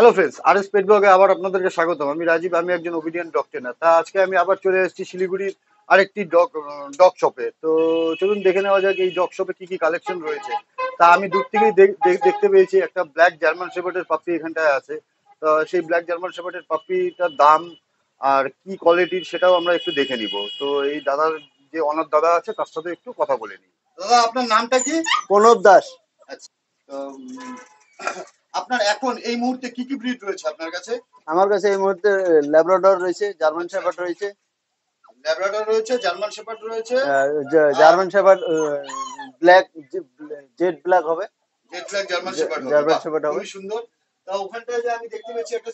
Hello friends আর S pet ব্লগে আবার আপনাদেরকে স্বাগতম। আমি রাজীব আমি একজন ওবিডিয়েন্ট ডগ ট্রেনার তা আজকে আমি আবার চলে এসেছি শিলিগুড়ির আরেকটি ডগ ডগ শপে তো চলুন দেখে নেওয়া যাক এই ডগ শপে কি কি কালেকশন রয়েছে। তা আমি দূর থেকেই দেখ- দেখ- দেখতে পেয়েছি একটা ব্ল্যাক জার্মান শেপার্ডের পাপ্পি এখানটায় আছে। তো সেই ব্ল্যাক জার্মান শেপার্ডের পাপ্পিটার দাম আর কি কোয়ালিটির সেটাও আমরা একটু দেখে নিব। তো এই দাদার যে অনার দাদা আছে তার সাথে একটু কথা বলে নিই। দাদা আপনার নামটা কি? প্রণব দাস। তো, উম, আপনার এখন এই মুহূর্তে কি কি ব্রিড রয়েছে আপনার কাছে? আমার কাছে এই মুহূর্তে ল্যাব্রাডর রয়েছে জার্মান শেপার্ড রয়েছে। ল্যাব্রাডর রয়েছে জার্মান শেপার্ড রয়েছে? German shepherd black jet black হবে। জেড ব্ল্যাক জার্মান জে- শেপার্ড জার্মান shepherd হবে। সুন্দর। তা ওখানটায় যে আমি দেখতে পেয়েছি একটা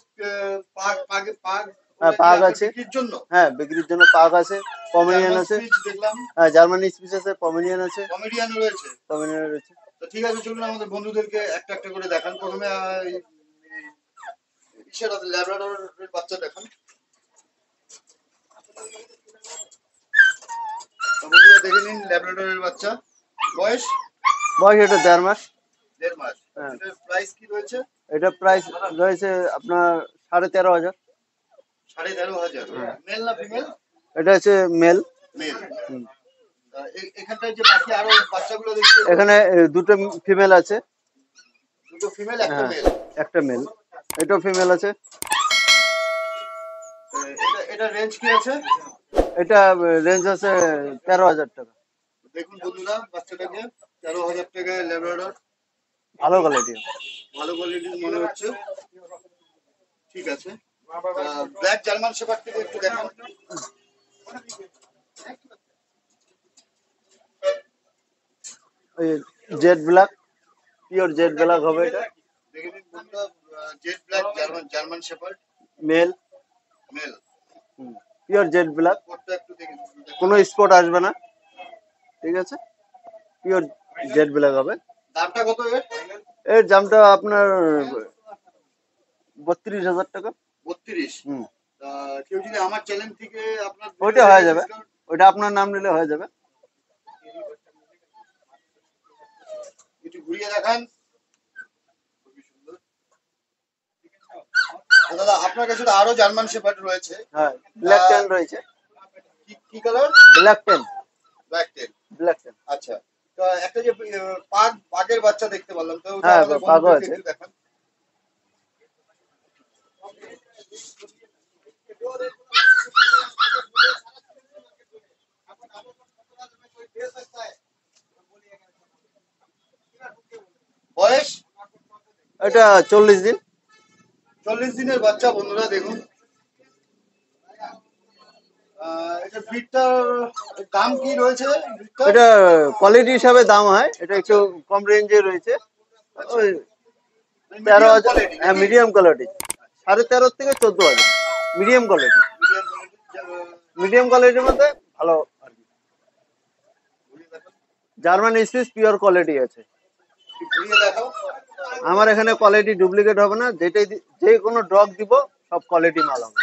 পাগ পাগে পাগ হ্যাঁ, পাগ আছে। জন্য? হ্যাঁ বিক্রির জন্য পাক আছে জার্মান আছে। দেখলাম। হ্যাঁ জার্মান স্পিচ আছে পমেনিয়ান আছে। কমেডিয়ান রয়েছে। পমেনিয়ান রয়েছে। তো ঠিক আছে চলুন আমাদের বন্ধুদেরকে একটা একটা করে দেখান। প্রথমে ইসের ল্যাব্রাডরের বাচ্চা দেখান। বন্ধুরা দেখে নিন ল্যাব্রাডরের বাচ্চা। বয়স? বয়স এটা দেড় মাস। দেড় মাস। হ্যাঁ। প্রাইস কি রয়েছে? এটা প্রাইস রয়েছে আপনার সাড়ে তেরো হাজার। সাড়ে তেরো হাজার। হ্যাঁ। মেল না ফিমেল এটা হচ্ছে মেল মেল এখানে দুটো ফিমেল আছে। দুটো ফিমেল একটা হ্যাঁ মেল। একটা মেল। এটাও ফিমেল আছে। এটা এটা রেঞ্জ কি আছে? এটা রেঞ্জ আছে তেরো হাজার টাকা। দেখুন বন্ধুরা বাচ্চাটাকে তেরো হাজার টাকায় ল্যাবরেটর ভালো কোয়ালিটি ভালো কোয়ালিটির মনে হচ্ছে। ঠিক আছে। ব্ল্যাক জার্মান শেপার্ড থেকে একটু দেখান। Jet black pure jet black হবে এটা। Jet black German German shepherd male male pure jet black. কোনো স্পট আসবে না। ঠিক আছে? পিওর জেড ব্ল্যাক হবে। দামটা কত এর? দামটা আপনার বত্রিশ হাজার টাকা। বত্রিশ? হুম। কেউ যদি আমার চ্যানেল থেকে আপনার ওইটা হয়ে যাবে। ওইটা আপনার নাম নিলে হয়ে যাবে। একটু ঘুরিয়ে দেখান। দাদা আপনার কাছে আরও জার্মান শেপার্ড রয়েছে। হ্যাঁ ব্ল্যাক টেন রয়েছে। কি কি কালার ব্ল্যাক টেন ব্ল্যাক টেল ব্ল্যাক টেন আচ্ছা তো একটা যে পাগ পাগের বাচ্চা দেখতে পারলাম তো হ্যাঁ, পাগও আছে। দেখান। এটা চল্লিশ দিন। চল্লিশ দিনের বাচ্চা বন্ধুরা দেখুন। এটা ব্রিডটার দাম কি রয়েছে? এটা কোয়ালিটি হিসাবে দাম হয়। এটা একটু কম রেঞ্জে রয়েছে। ওই তেরো হাজার হ্যাঁ মিডিয়াম কোয়ালিটি সাড়ে তেরো থেকে চোদ্দ হাজার। মিডিয়াম কোয়ালিটি মিডিয়াম কোয়ালিটির মধ্যে ভালো আর কি। জার্মান স্পিচ পিওর কোয়ালিটি আছে। দেখাও। আমার এখানে কোয়ালিটি ডুপ্লিকেট হবে না যেটাই যে কোনো ড্রগ দিব সব কোয়ালিটি মাল হবে।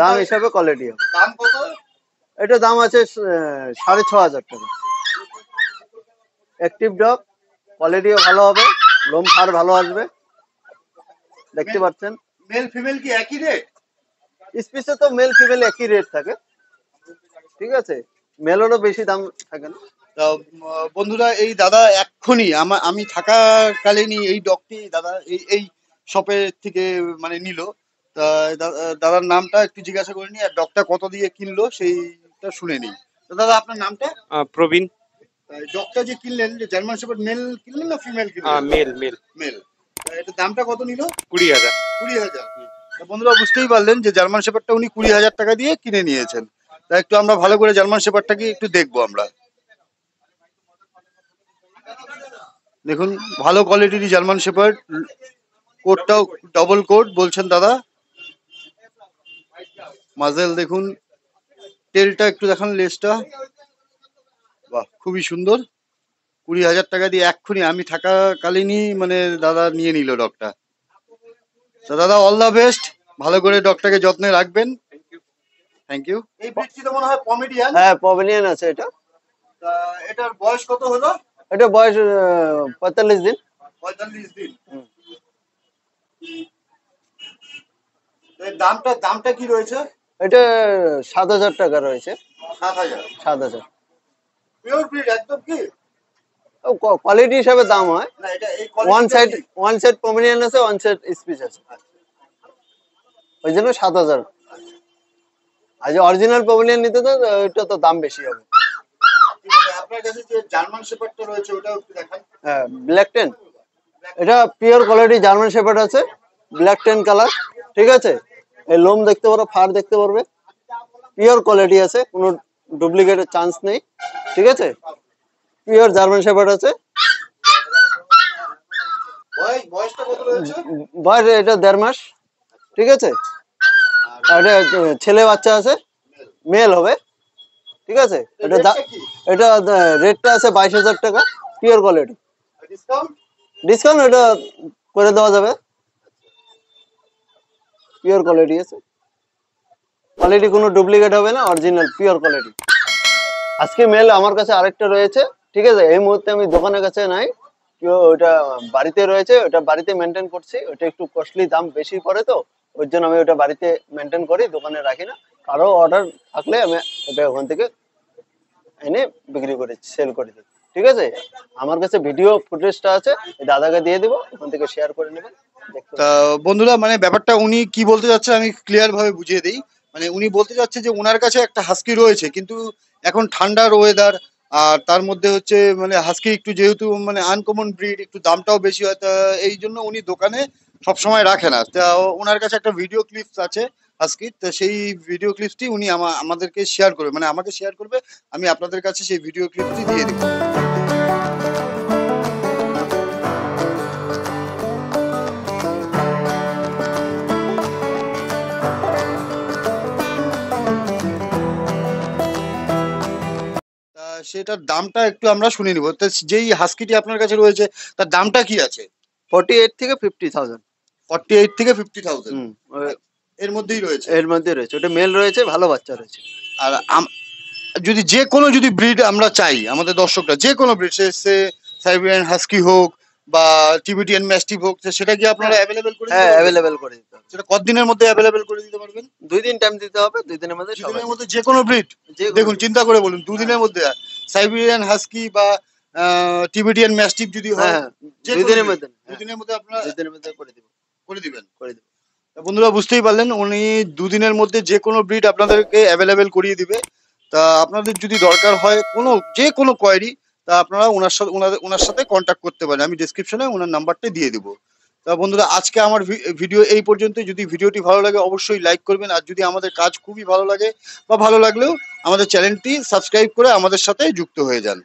দাম হিসাবে কোয়ালিটি হবে। দাম কত? এটা দাম আছে সাড়ে ছ হাজার টাকা। অ্যাক্টিভ ডগ কোয়ালিটিও ভালো হবে লোম ফার ভালো আসবে। দেখতে পাচ্ছেন? মেল ফিমেল কি একই রেট স্পিচে তো মেল ফিমেল একই রেট থাকে। ঠিক আছে? মেলেরও বেশি দাম থাকে না। বন্ধুরা এই দাদা এক্ষুনি আমা- থাকাকালীনই এই ডগটি দাদা এই এই শপের থেকে মানে নিল। তা দাদার নামটা একটু জিজ্ঞাসা করে নি আর ডগটা কত দিয়ে কিনলো সেইটা শুনে নিই। তো দাদা আপনার নামটা? প্রবীণ। ডগটা যে কিনলেন যে জার্মান শেপার্ড মেল কিনলেন না ফিমেল কিনলেন? মেল মেল মেল এটা দামটা কত নিল? কুড়ি হাজার। কুড়ি হাজার। বন্ধুরা বুঝতেই পারলেন যে জার্মান শেপারটা উনি কুড়ি হাজার টাকা দিয়ে কিনে নিয়েছেন। তা একটু আমরা ভালো করে জার্মান শেপারটাকে একটু দেখব আমরা। দেখুন ভালো কোয়ালিটির জার্মান শেপার্ড কোটটাও ডবল কোট বলছেন দাদা। মাজেল দেখুন তেলটা একটু দেখান লেসটা বাহ খুবই সুন্দর। কুড়ি হাজার টাকা দিয়ে এক্ষুনি আমি থাকাকালীনই মানে দাদা নিয়ে নিল ডগটা। তো দাদা অল দা বেস্ট ভালো করে ডগটাকে যত্নে রাখবেন। থ্যাংক ইউ এই মনে হয় কমেডিয়ান হ্যাঁ পভেলিয়ান আছে এটা। এটার বয়স কত হলো? এটা বয়স পঁয়তাল্লিশ দিন। পঁয়তাল্লিশ দিন। দামটা দামটা কি রয়েছে? এটা সাত হাজার টাকা রয়েছে। সাত হাজার। সাত হাজার। পিওর ব্রিড একদম কি? কোয়ালিটি হিসাবে দাম হয়। One side one side Pomeranian আছে ওয়ান সাইড স্পিচ আছে। ওই জন্য সাত হাজার। আর যে অরিজিনাল পমিনিয়ান নিতে তো ওইটা তো দাম বেশি হবে। আপনার কাছে যে জার্মান শেপার্ডটা রয়েছে ওটাও একটু দেখান। হ্যাঁ ব্ল্যাক টেন এটা পিওর কোয়ালিটি জার্মান শেপার্ড আছে ব্ল্যাক টেন কালার ঠিক আছে? এই লোম দেখতে পারো ফার দেখতে পারবে। পিওর কোয়ালিটি আছে কোনো ডুপ্লিকেটের চান্স নেই। ঠিক আছে? পিওর জার্মান শেপার্ড আছে। বয়স এটা দেড় মাস। ঠিক আছে? আর এটা ছেলে বাচ্চা আছে। মেল হবে। ঠিক আছে? এটা এটা রেটটা আছে বাইশ হাজার টাকা পিওর কোয়ালিটি ডিসকাউন্ট ডিসকাউন্ট এটা করে দেওয়া যাবে। পিওর কোয়ালিটি আছে। কোয়ালিটি কোনো ডুপ্লিকেট হবে না অরিজিনাল পিওর কোয়ালিটি আজকে মেল আমার কাছে আরেকটা রয়েছে ঠিক আছে? এই মুহূর্তে আমি দোকানের কাছে নাই। ওটা বাড়িতে রয়েছে ওটা বাড়িতে মেনটেন করছি। ওটা একটু কস্টলি দাম বেশি পড়ে তো ওই জন্য আমি ওটা বাড়িতে মেনটেন করি দোকানে রাখি না। কারও অর্ডার থাকলে আমি ওটা ওখান থেকে এনে বিক্রি করে সেল করে দিই ঠিক আছে? আমার কাছে ভিডিও ফুটেজটা আছে দাদাকে দিয়ে দিব ওখান থেকে শেয়ার করে নেবেন তা বন্ধুরা মানে ব্যাপারটা উনি কি বলতে যাচ্ছে আমি ক্লিয়ার ভাবে বুঝিয়ে দিই। মানে উনি বলতে যাচ্ছে যে ওনার কাছে একটা হাস্কি রয়েছে কিন্তু এখন ঠান্ডার ওয়েদার আর তার মধ্যে হচ্ছে মানে হাস্কি একটু যেহেতু মানে আনকমন ব্রিড একটু দামটাও বেশি হয় তা এই জন্য উনি দোকানে সব সময় রাখে না। তা ওনার কাছে একটা ভিডিও ক্লিপস আছে হাস্কির তো সেই ভিডিও ক্লিপটি উনি আমা- আমাদেরকে শেয়ার করবে। মানে আমাকে শেয়ার করবে আমি আপনাদের কাছে সেই ভিডিও ক্লিপটি দিয়ে দিব। তা সেটার দামটা একটু আমরা শুনে নিব। তো যেই হাস্কিটি আপনার কাছে রয়েছে তার দামটা কি আছে? ফর্টি এইট থেকে ফিফটি থাউজেন্ড ফর্টি এইট থেকে ফিফটি থাউজেন্ড এর মধ্যেই রয়েছে। এর মধ্যে রয়েছে। ওটা মেল রয়েছে ভালো বাচ্চা রয়েছে। আর যদি যে কোনো যদি ব্রিড আমরা চাই আমাদের দর্শকরা যে কোনো ব্রিড সে সাইবেরিয়ান হাস্কি হোক বা টিবিটিয়ান ম্যাস্টিভ হোক সেটা কি আপনারা অ্যাভেলেবেল করে দিতে হ্যাঁ? অ্যাভেলেবেল করে দিতে হবে। সেটা কতদিনের মধ্যে অ্যাভেলেবেল করে দিতে পারবেন? দুই দিন টাইম দিতে হবে দুই দিনের মধ্যে সব দুদিনের মধ্যে যে কোনো ব্রিড দেখুন চিন্তা করে বলুন দুদিনের মধ্যে সাইবেরিয়ান হাস্কি বা টিবিটিয়ান ম্যাস্টিভ যদি হয় হ্যাঁ দুই দিনের মধ্যে। হ্যাঁ, দুদিনের মধ্যে আপনারা দুই দিনের মধ্যে করে দিব। করে দিবেন। করে দিব। তা বন্ধুরা বুঝতেই পারলেন, উনি দুদিনের মধ্যে যে কোনো ব্রিড আপনাদেরকে অ্যাভেলেবেল করিয়ে দিবে। তা আপনাদের যদি দরকার হয় কোনো, যে কোনো কোয়ারি তা আপনারা ওনার সাথে ওনাদের ওনার সাথে কন্ট্যাক্ট করতে পারেন। আমি ডিসক্রিপশনে ওনার নাম্বারটা দিয়ে দিব। তা বন্ধুরা, আজকে আমার ভিডিও এই পর্যন্ত যদি ভিডিওটি ভালো লাগে, অবশ্যই লাইক করবেন। আর যদি আমাদের কাজ খুবই ভালো লাগে বা ভালো লাগলেও আমাদের চ্যানেলটি সাবস্ক্রাইব করে আমাদের সাথে যুক্ত হয়ে যান।